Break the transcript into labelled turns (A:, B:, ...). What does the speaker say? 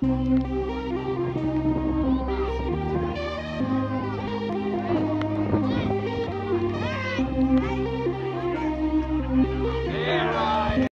A: Música